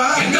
pa.